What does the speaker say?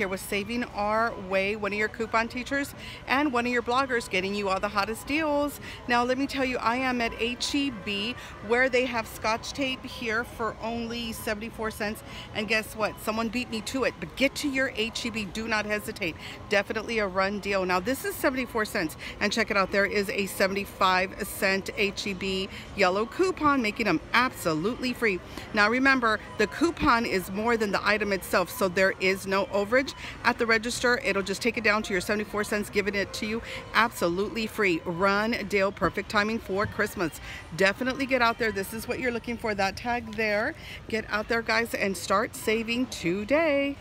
here with Saving Our Way, one of your coupon teachers and one of your bloggers getting you all the hottest deals. Now let me tell you, I am at HEB where they have scotch tape here for only 74 cents. And guess what? Someone beat me to it, but get to your HEB, do not hesitate. Definitely a run deal. Now this is 74 cents and check it out. There is a 75 cent HEB yellow coupon making them absolutely free. Now remember, the coupon is more than the item itself, so there is no overage at the register. It'll just take it down to your 74 cents, giving it to you absolutely free. Run deal, perfect timing for Christmas. Definitely get out there. This is what you're looking for, that tag there. Get out there, guys, and start saving today.